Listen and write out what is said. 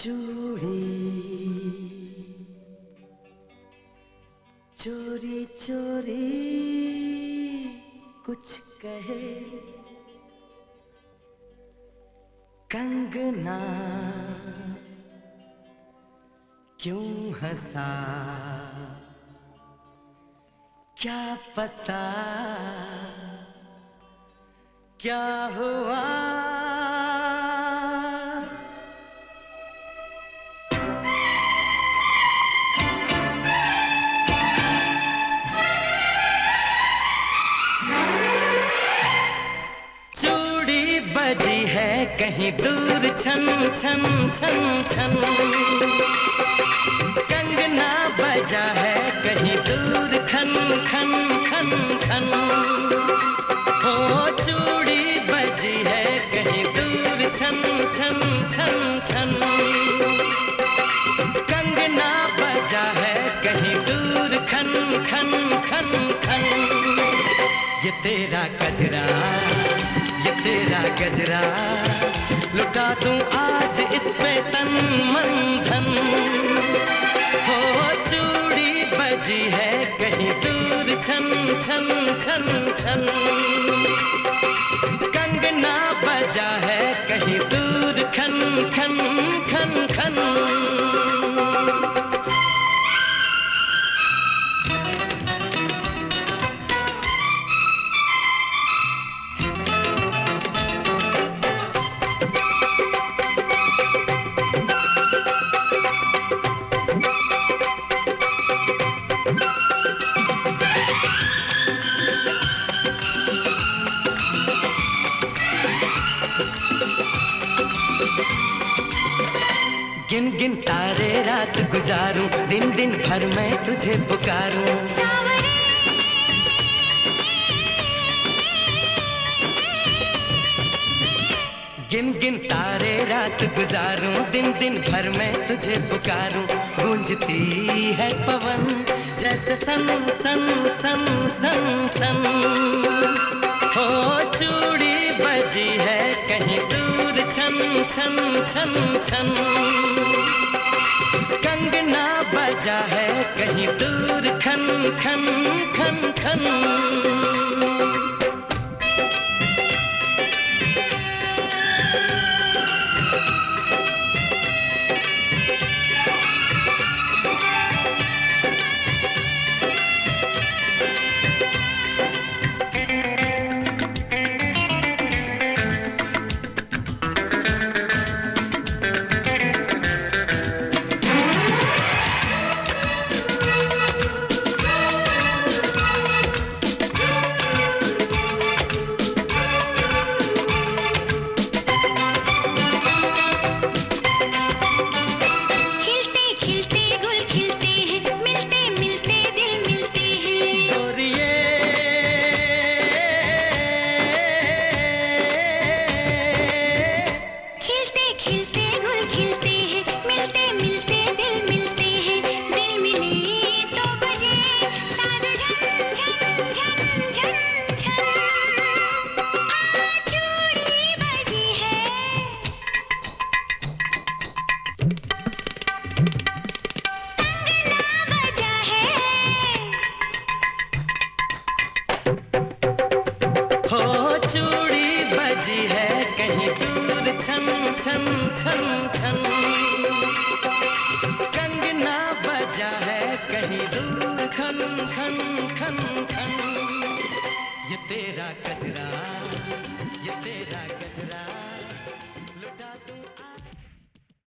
चूड़ी चोरी चोरी कुछ कहे। कंगना क्यों हंसा? क्या पता? क्या हुआ? कहीं दूर छन छन छन छन कंगना बजा है कहीं दूर खन खन खन खन हो चूड़ी बजी है कहीं दूर छन छन छन छन कंगना बजा है कहीं दूर खन खन खन खन ये तेरा कजरा ये तेरा गजरा। लुटा दूँ आज इस पे तन मन धन हो चूड़ी बजी है कहीं दूर, छन छन छन छन। कंगना गिन गिन तारे रात गुजारूं, दिन दिन भर मैं तुझे पुकारूं। गिन गिन तारे रात गुजारूं, दिन दिन भर मैं तुझे पुकारूं। गूंजती है पवन, जैसे सन सन सन सन सन। हो चूड़ी बजी है कहीं दूर छन छम छम छम। कंगना बजा है कहीं दूर खन खन खन खन छन छन। कंगना बजा है कहीं दूर खन खन खन खन ये तेरा कजरा